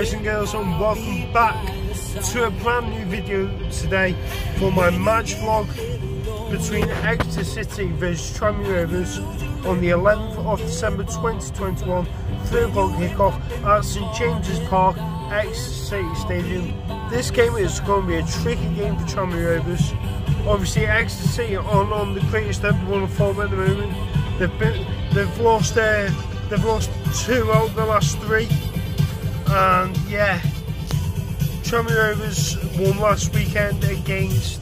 Guys and girls and welcome back to a brand new video today for my match vlog between Exeter City versus Tranmere Rovers on the 11th of December 2021 3 o'clock kickoff at St James's Park, Exeter City Stadium. This game is going to be a tricky game for Tranmere Rovers. Obviously Exeter City aren't on the greatest ever run of form at the moment. They've been they've lost uh, they've lost two out of the last three and yeah, Tranmere Rovers won last weekend against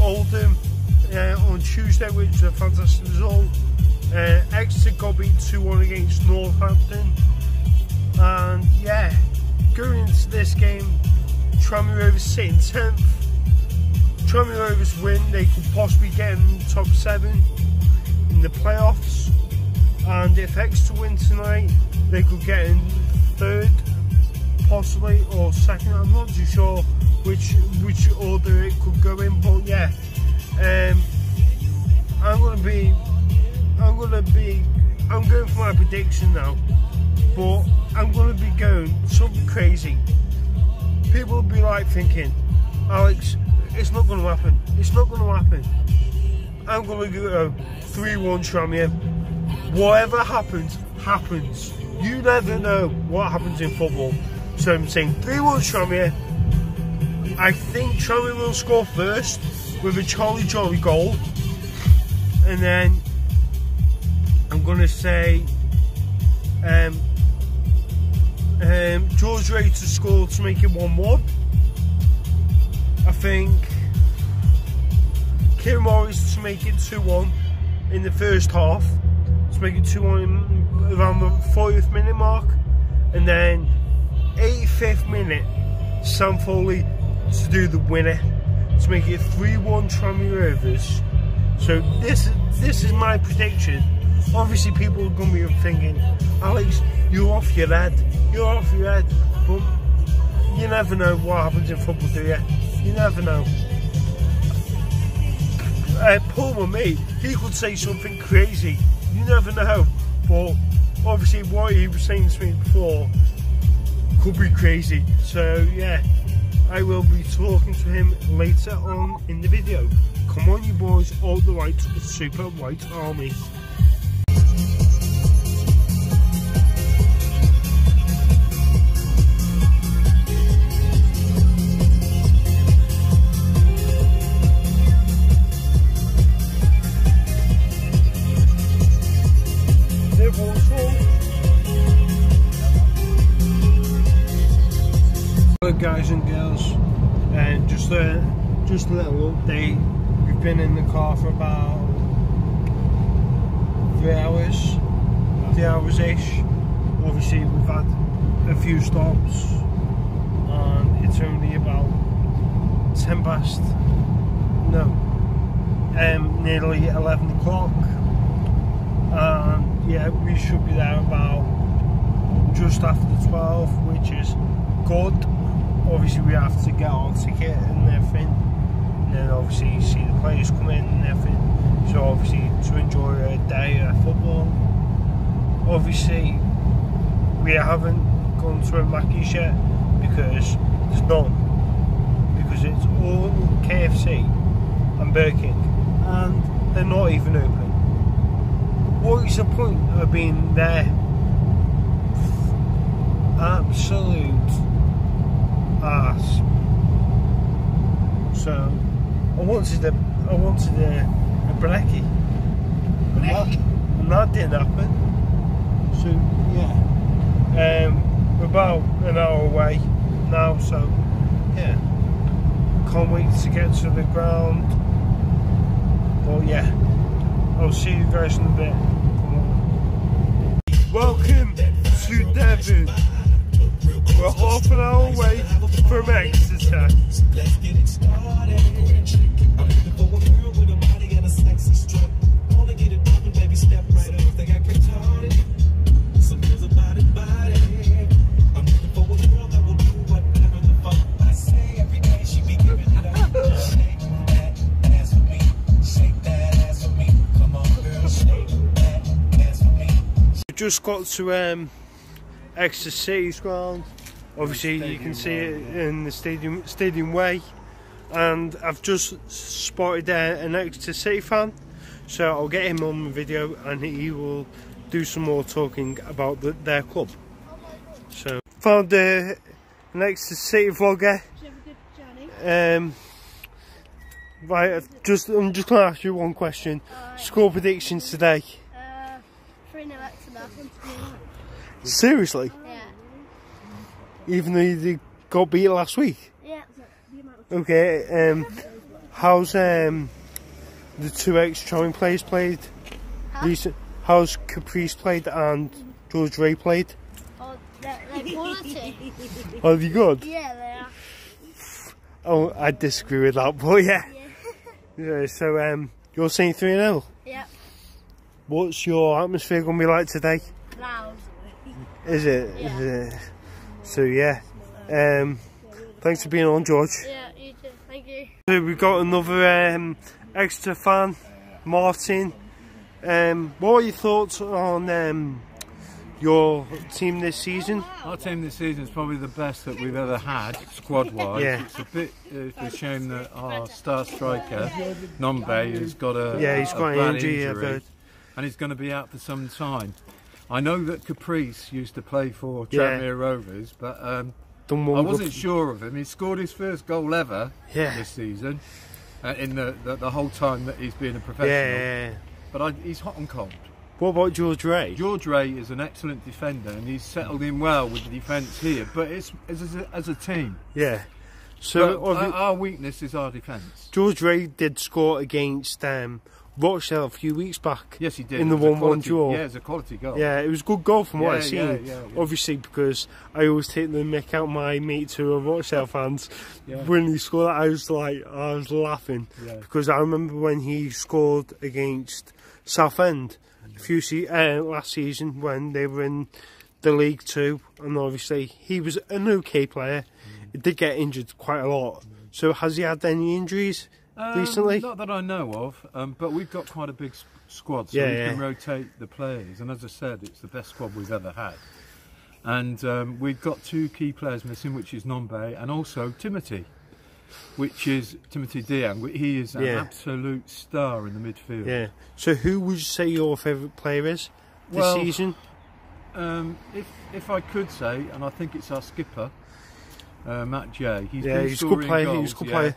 Oldham uh, on Tuesday, which was a fantastic result. Uh, Exeter got beat 2-1 against Northampton, and yeah, going into this game, Tranmere Rovers sitting 10th. Tranmere Rovers win, they could possibly get in the top 7 in the playoffs, and if Exeter win tonight, they could get in third possibly or second. I'm not too sure which which order it could go in, but yeah, um, I'm gonna be I'm gonna be I'm going for my prediction now, but I'm gonna be going something crazy. People will be like thinking, Alex, it's not gonna happen. It's not gonna happen. I'm gonna go 3-1 Tranmere. Whatever happens, happens. You never know what happens in football. So I'm saying 3-1 Tranmere. I think Tranmere will score first with a Charlie Jolley goal. And then I'm going to say um, um, George Ray to score to make it 1-1. I think Kieron Morris to make it 2-1 in the first half. To make it 2-1 around the 40th minute mark. And then 85th minute, Sam Foley to do the winner to make it 3-1 Tranmere Rovers. So this is this is my prediction. Obviously people are going to be thinking, Alex, you're off your head. You're off your head. But you never know what happens in football, do you? You never know. Uh, Paul with me, he could say something crazy. You never know. But obviously what he was saying to me before could be crazy. So yeah, I will be talking to him later on in the video. Come on you boys, all the way to the Super White Army. Guys and girls. And just a just a little update. We've been in the car for about three hours. Three hours ish obviously we've had a few stops. And it's only about 10 past no um nearly 11 o'clock. And yeah we should be there about just after 12 which is good obviously we have to get our ticket and everything and then obviously see the players come in and everything. So obviously to enjoy a day of football. Obviously we haven't gone to a Mackey's yet because there's none. Because it's all KFC and Burger King and they're not even open. What is the point of being there? Absolute So I wanted a I wanted a, a brekkie. And that, and that didn't happen. So yeah. Um we're about an hour away now, so yeah. Can't wait to get to the ground. But yeah. I'll see you guys in a bit. Welcome to Devon. We're half an hour away from Exeter. Let's get it started. I'm looking for a girl with a body and a sexy strut. Wanna get it poppin', baby, step right up. Think I can retarded. Some girls about it, body. I'm looking for a girl that will do whatever the fuck I say. Every day she be giving it up. Shake that ass for me. Shake that ass for me. Come on, girl, shake that ass for me. We just got to um, Exeter City's ground Obviously, you can see it in the stadium stadium way, and I've just spotted uh, an Exeter City fan, so I'll get him on the video, and he will do some more talking about the, their club. So found uh, an Exeter City vlogger. Um, right, just I'm just gonna ask you one question. Score predictions today. Uh, 3 0 Exeter. Seriously, Yeah. Even though you got beat last week. Yeah. Okay, um, how's um, the two ex-Charming players played? Huh? How's Caprice played and George Ray played? Oh, they're, they're quality. Are they good? yeah, they are. Oh, I disagree with that, but yeah. Yeah, so um, you're saying 3 0. Yeah. What's your atmosphere going to be like today? Loud. Is it? Yeah. Is it? So yeah. Um, thanks for being on, George. Yeah, you too. Thank you. So we've got another um, extra fan, Martin. Um, what are your thoughts on um, your team this season? Our team this season is probably the best that we've ever had, squad-wise. Yeah. It's a bit uh, of a shame that our star striker, Nombe, has got a Yeah, he's a got an bad injury, I've and he's going to be out for some time. I know that Caprice used to play for Yeah. Tranmere Rovers, but um, I wasn't sure of him. He scored his first goal ever Yeah. this season, uh, in the, the the whole time that he's been a professional. Yeah. But I, he's hot and cold. What about George Ray? George Ray is an excellent defender and he's settled in well with the defence here, but it's, it's as, a, as a team. Yeah. So our, our weakness is our defence. George Ray did score against um, Rochdale a few weeks back. Yes, he did. In the It was a 1-1 draw. Yeah, it's a quality goal. Yeah, it was a good goal from what I've seen. yeah, yeah, yeah. Obviously, because I always take the mick out my mates who are Rochdale fans. Yeah. When he scored that, I was like, I was laughing Yeah. because I remember when he scored against Southend a few se- uh, last season when they were in the League Two, and obviously he was an okay player. Mm. He did get injured quite a lot. So has he had any injuries Um, recently? Not that I know of, um, but we've got quite a big squad, so Yeah, we yeah. can rotate the players. And as I said, it's the best squad we've ever had. And um, we've got two key players missing, which is Nombe and also Timothy, which is Timothy Dieng. He is an Yeah. absolute star in the midfield. Yeah. So who would you say your favourite player is this Well, season? Um, if if I could say, and I think it's our skipper, uh, Matt Jay He's Yeah, been he's a good player, Goals, he's a good player.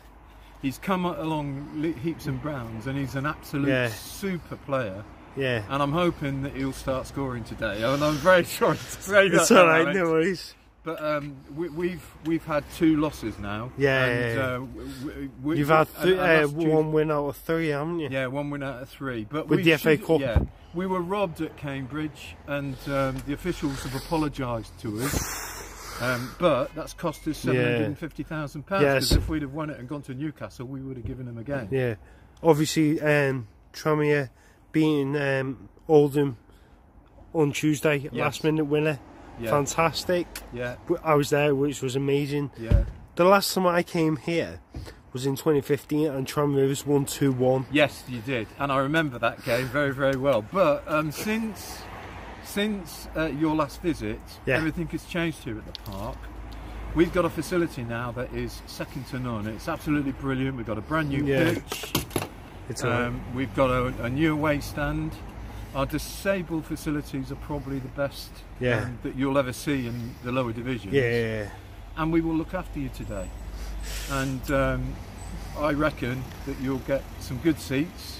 He's come along heaps and browns, and he's an absolute Yeah. super player. Yeah. And I'm hoping that he'll start scoring today. And I'm very sorry to say that. It's all right, Alex. no worries. But um, we, we've we've had two losses now. Yeah, And, yeah, yeah. Uh, we, You've had th- uh, one win out of three, haven't you? Yeah, one win out of three. But With the FA Cup. Yeah, we were robbed at Cambridge, and um, the officials have apologised to us. Um, but that's cost us Yeah. seven hundred and fifty thousand pounds. Yes. Because if we'd have won it and gone to Newcastle, we would have given them a game. Yeah. Obviously, um, Tranmere beating um, Oldham on Tuesday, Yes. last minute winner. Yeah, Fantastic. yeah, I was there, which was amazing. yeah. The last time I came here was in 2015, and Tranmere was 1 2 1. Yes, you did, and I remember that game very, very well. But um, since since uh, your last visit, Yeah. everything has changed here at the park. We've got a facility now that is second to none. It's absolutely brilliant. We've got a brand new Yeah. pitch. It's right. Um, we've got a, a new away stand. Our disabled facilities are probably the best Yeah. um, that you'll ever see in the lower divisions. yeah, yeah, yeah. And we will look after you today. And um, I reckon that you'll get some good seats.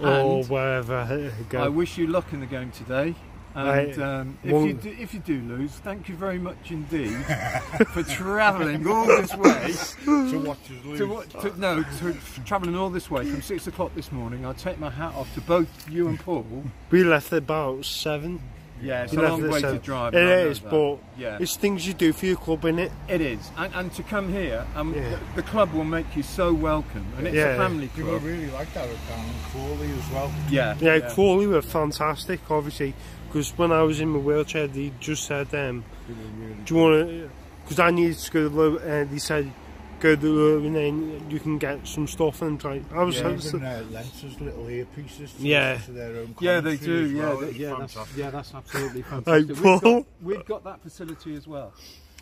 Or wherever go. I wish you luck in the game today. And um, if, you do, if you do lose, thank you very much indeed for travelling all this way to watch us lose. to, what- to no to travelling all this way from six o'clock this morning. I take my hat off to both you and Paul. we left about 7. Yeah, it's We a long at way to drive. It and I know is, that. but yeah, it's things you do for your club, innit? it is. And, and to come here, um, Yeah. the, the club will make you so welcome, and it's Yeah. a family You club. really like that at down in Crawley as well. Yeah, Yeah, Crawley were fantastic, obviously, because when I was in my wheelchair, they just said, um, They were really "Do you want to?" Because I needed to go to the low, and they said, "Go to the low, and then you can get some stuff." And try. I was, Yeah, I was Even uh, lent little earpieces to Yeah. their own Yeah, they do. as Yeah, well. they- yeah, that's, yeah, that's absolutely Hey, fantastic. we've, got, we've got that facility as well.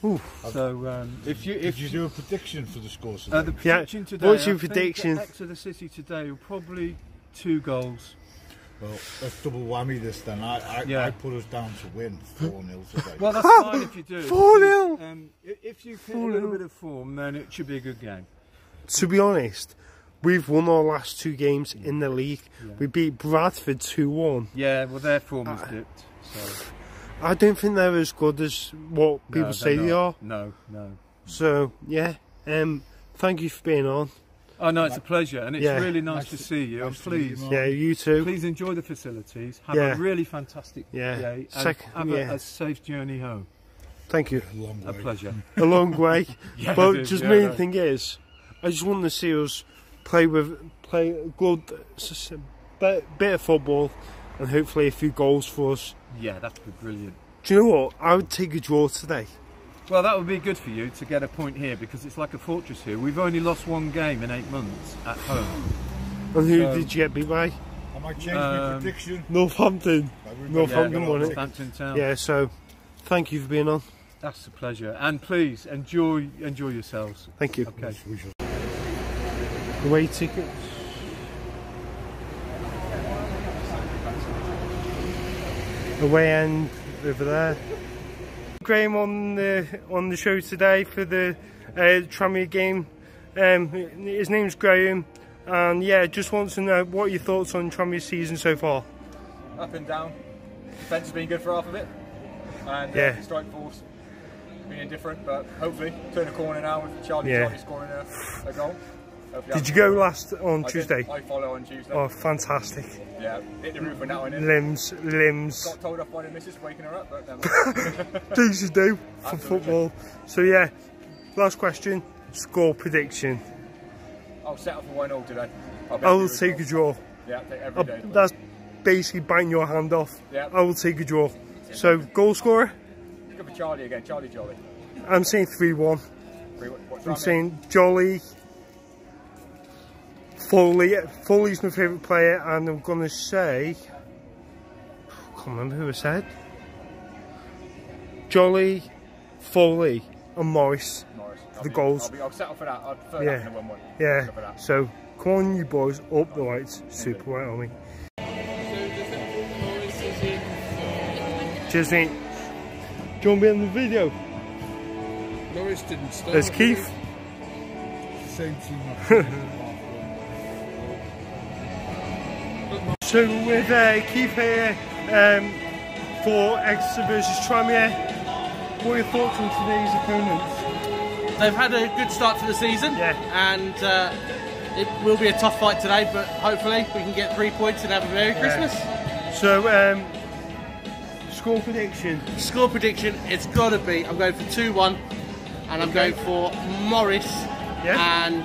Ooh. So um, if you Did if you do a prediction for the scores today? uh, the Yeah, prediction today, what's your I think prediction? that Exeter City today will probably two goals. Well, that's double whammy this then. I, I, Yeah. I put us down to win 4 0 today. Well, that's fine if you do. 4-0. Um, if you hit a little bit of form, then it should be a good game. To be honest, we've won our last two games in the league. Yeah. We beat Bradford 2 1. Yeah, well, their form has dipped. So I don't think they're as good as what people no, say they're they are. No, no. So, yeah. Um, thank you for being on. Oh no, it's a pleasure, and it's Yeah. really nice, Nice to to- see you. nice and to meet you. Yeah, you too. please enjoy the facilities. Have Yeah. a really fantastic Yeah. day, and Sec- have yeah. a, a safe journey home. Thank you. Long A pleasure. A long way. Yeah, but it is, just yeah, main no. thing is, I just want to see us play with play good s- s- bit, bit of football, and hopefully a few goals for us. Yeah, that'd be brilliant. Do you know what? I would take a draw today. Well, that would be good for you to get a point here because it's like a fortress here. We've only lost one game in eight months at home. And who So- did you get beat by? I might change my Um, prediction. Northampton. Northampton yeah, won it. Northampton Town. Yeah. So, thank you for being on. That's a pleasure. And please enjoy enjoy yourselves. Thank you. Okay. Away tickets. Away end over there. Graham on the on the show today for the uh, Tranmere game. Um, his name's Graham, and yeah, just wants to know what are your thoughts on Tranmere's season so far. up and down. Defence has been good for half of it, and Yeah. uh, strike force being indifferent. But hopefully, turn a corner now with Charlie Yeah. Charlie scoring a, a goal. Did you go last on I did. Tuesday? I follow on Tuesday. Oh, fantastic! Yeah, hit the roof when that one. Limbs, limbs. Got told off by the missus waking her up, but things to do for football. So yeah, last question: score prediction. I'll set up for one all today. I'll I you will a take a draw. Yeah, take every day. that's basically biting your hand off. Yeah. I will take a draw. So goal scorer, Go for Charlie again. Charlie Jolley. I'm saying three one. Three- what's I'm that saying Jolley. Foley, Foley's my favourite player, and I'm gonna say. I can't remember who I said. Jolley, Foley, and Morris. Morris. I'll the be- goals. I'll, be, I'll settle for that. I'll prefer Yeah. that than a 1 1. Yeah. Go for that. So come on, you boys, up the lights. Super white army. Cheers, mate. Do you want to be in the video? Norris didn't start. There's Keith. same team. So with uh, Keith here um, for Exeter versus Tranmere, what are your thoughts on today's opponents? They've had a good start to the season, Yeah. and uh, it will be a tough fight today. But hopefully, we can get three points and have a Merry Christmas. So um, score prediction. Score prediction: It's got to be. I'm going for two-one, and I'm going for Morris Yeah. and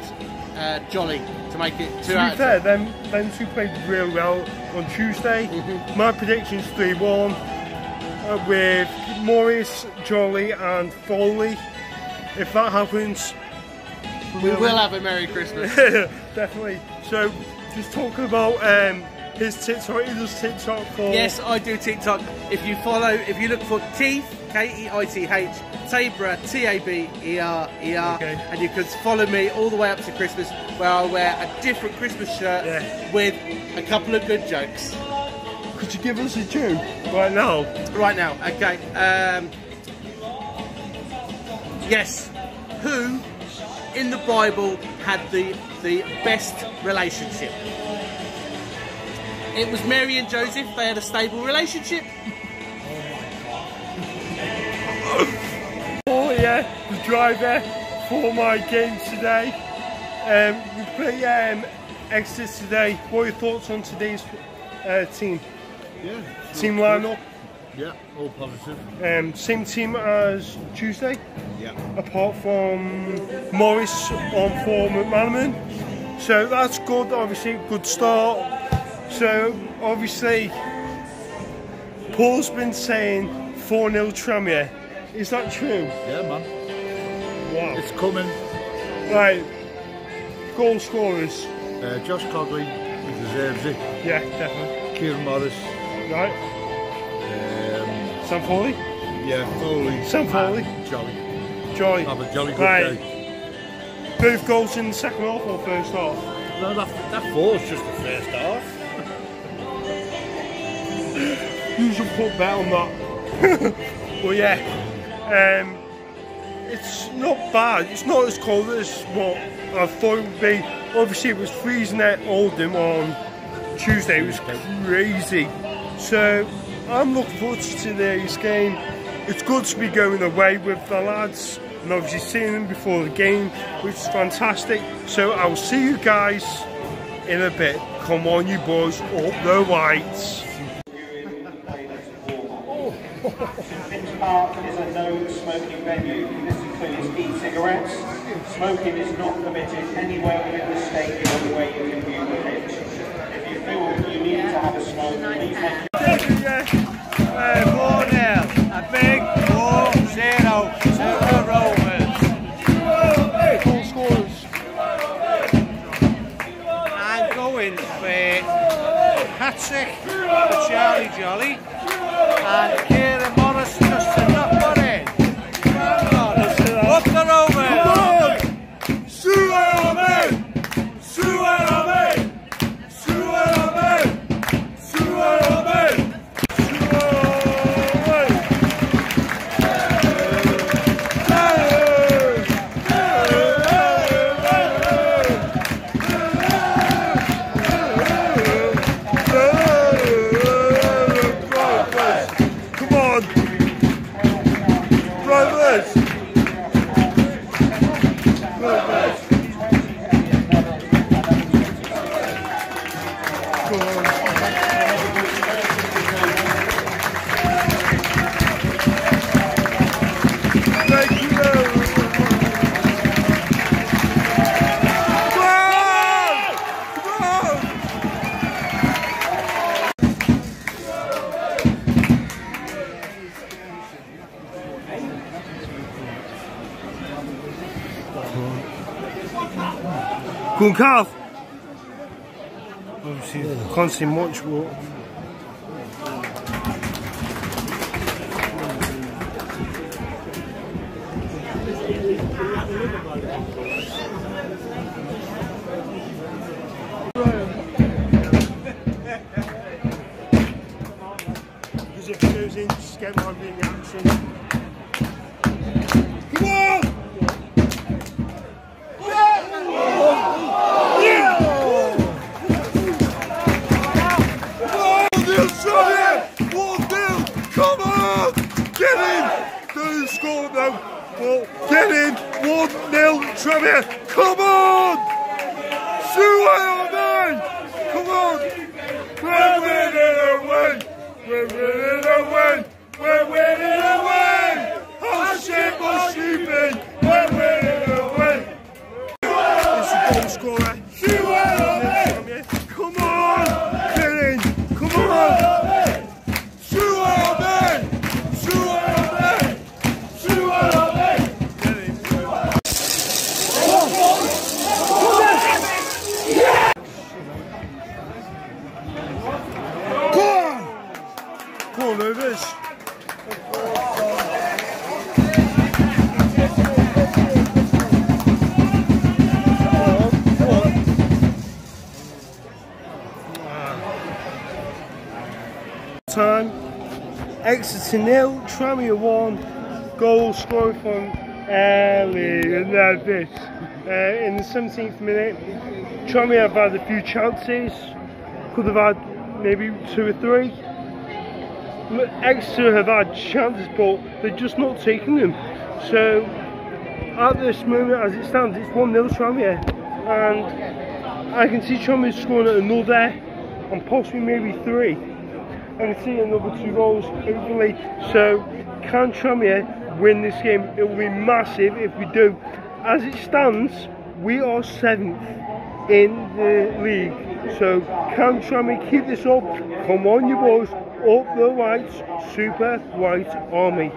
uh, Jolley to make it two To be fair, them, them two played really well on Tuesday. My prediction's 3 1 uh, with Morris, Jolley, and Foley. If that happens, We will have a Merry Christmas. definitely. So, just talking about um, his TikTok, he does TikTok for. Yes, I do TikTok. If you follow, if you look for Keith, K E I T H, Taberer, T A B E R E R, Okay. and you can follow me all the way up to Christmas, where I wear a different Christmas shirt Yeah. with a couple of good jokes. Could you give us a tune right now? Right now, okay. Um, yes, who in the Bible had the the best relationship? It was Mary and Joseph. They had a stable relationship. Oh yeah, the driver for my game today. Um, we play um, Exeter today. What are your thoughts on today's uh, team? Yeah. Team lineup? Yeah, all positive. Um, same team as Tuesday, Yeah. apart from Morris on for McManaman. So that's good, obviously, good start. So obviously, Paul's been saying 4 0 Tranmere. Is that true? Yeah, man. Wow. It's coming. Right, goal scorers. Uh, Josh Cogley, he deserves it. Yeah, definitely. Kieron Morris. Right, Um, Sam Foley. yeah, Foley. Sam Foley. Jolley. Jolley. Have a jolly good Right. day. Both goals in the second half or first half? No, that, that four's just the first half. You should put bet on that. well, yeah, um, it's not bad. It's not as cold as what I thought it would be. Obviously, it was freezing at Oldham on Tuesday. It was crazy. So I'm looking forward to today's game. It's good to be going away with the lads and obviously seeing them before the game, which is fantastic. So I'll see you guys in a bit. Come on, you boys, up the whites. Park is a no smoking venue. This includes e-cigarettes. Smoking is not permitted anywhere within the state stadium where you can view the pitch. Calf. Obviously, can't see much, but. Because if it goes in, just get my reaction. Time. Exeter nil, Tranmere one. Goal scored from early and now this. Uh, in the 17th minute, Tranmere have had a few chances. Could have had maybe two or three. Exeter have had chances, but they're just not taking them. So, at this moment, as it stands, it's 1 0 Tranmere. And I can see Tranmere scoring another, and possibly maybe three. I can see another two goals, hopefully. So, can Tranmere win this game? It will be massive if we do. As it stands, we are seventh in the league. So, can Tranmere keep this up? Come on, you boys, up the whites, super white army.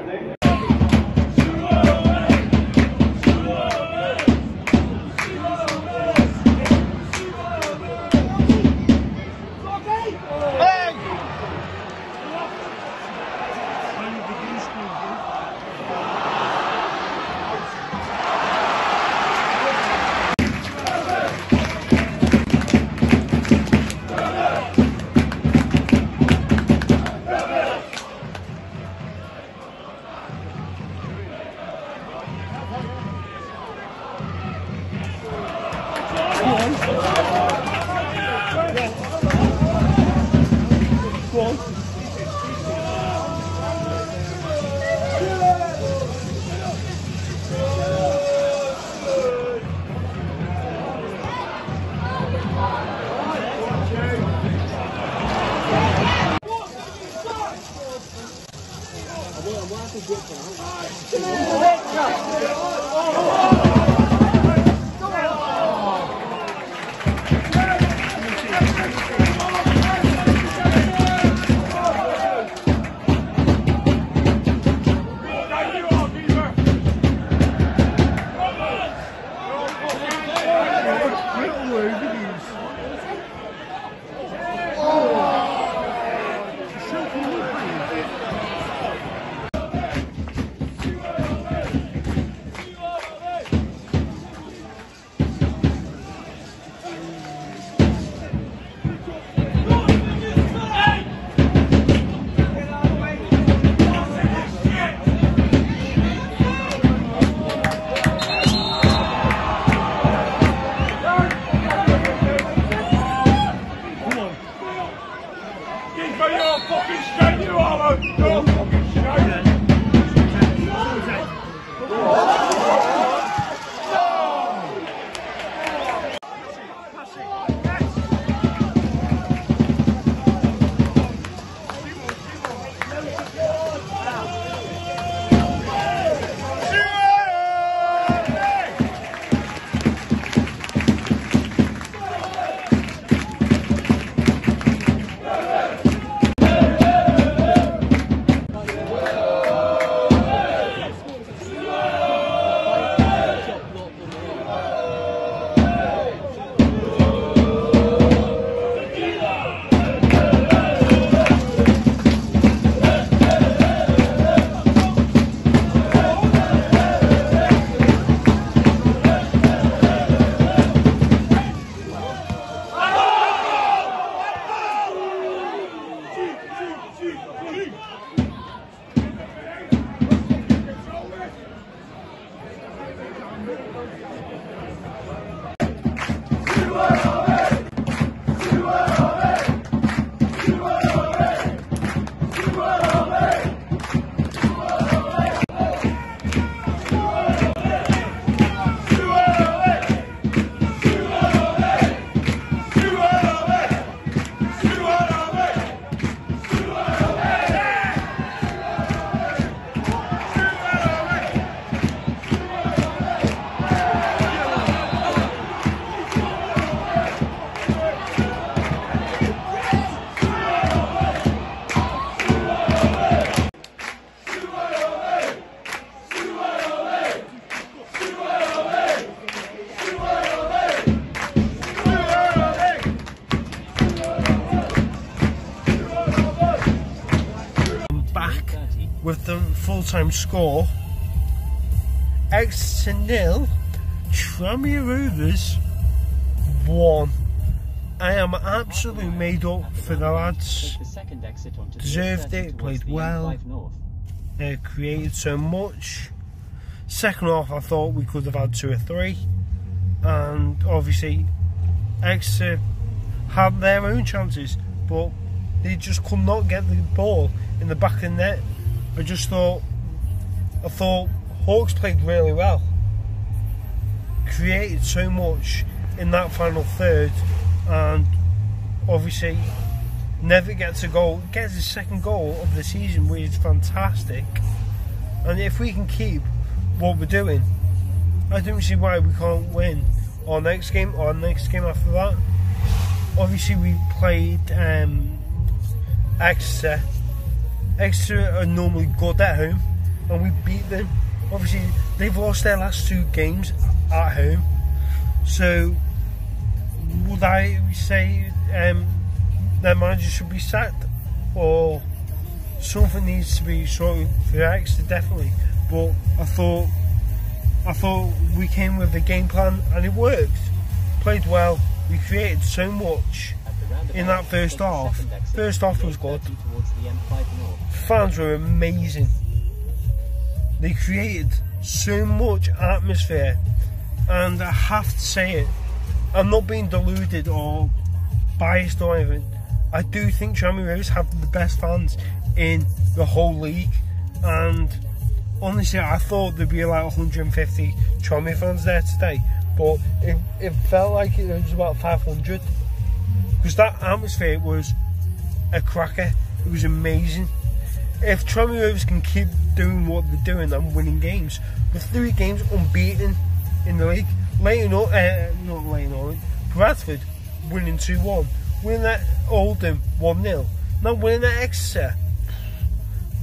Yeah. Back with the full-time score. Exeter nil, Tranmere Rovers one. I am absolutely made up for the lads. Deserved it, played well. Uh, created so much. Second half, I thought we could have had two or three, and obviously, Exeter had their own chances, but they just could not get the ball in the back of the net. I just thought, I thought Hawkes played really well, created so much in that final third, and obviously never gets a goal. Gets his second goal of the season, which is fantastic. And if we can keep what we're doing, I don't see why we can't win our next game or our next game after that. Obviously, we played um, Exeter. Exeter are normally good at home, and we beat them. Obviously, they've lost their last two games at home. So, would I say um, their manager should be sacked, or something needs to be sorted for Exeter definitely? But I thought, I thought we came with a game plan and it worked. Played well. We created so much in that first half. First half was good. Fans were amazing. They created so much atmosphere, and I have to say it. I'm not being deluded or biased or anything. I do think Tranmere Rovers have the best fans in the whole league, and honestly, I thought there'd be like 150 Tranmere fans there today, but it, it felt like it was about 500 because that atmosphere was a cracker. It was amazing. if Tranmere Rovers can keep doing what they're doing and winning games, with three games unbeaten in the league, Leyton, uh, not Leyton Orient, Bradford winning 2 1, winning at Oldham 1 0, now winning at Exeter.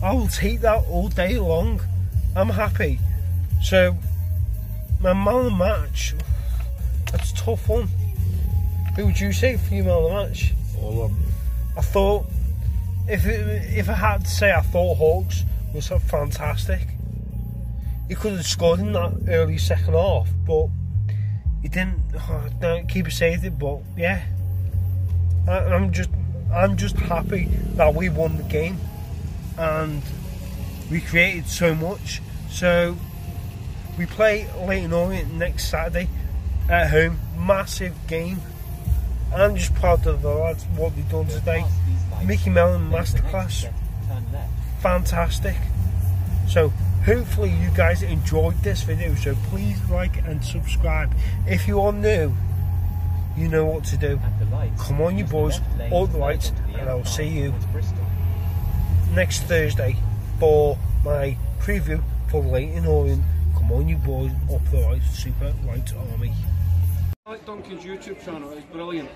I will take that all day long. I'm happy. So, my man of the match, that's a tough one. Who would you say for your man of the match? All of them. I thought if it, if I had to say, I thought Hawkes was fantastic. He could have scored in that early second half, but he didn't. Oh, don't keep saying it, but yeah, I, I'm just I'm just happy that we won the game and we created so much. So we play Leyton Orient next Saturday at home. Massive game. I'm just proud of the lads what they've done today. Micky Mellon masterclass, fantastic. So hopefully you guys enjoyed this video. So please like and subscribe. If you are new, you know what to do. Come on, you boys, all the lights, and I'll see you next Thursday for my preview for Leyton Orient. Come on, you boys, up the lights, Super Lights Army. Like Duncan's YouTube channel, it's brilliant.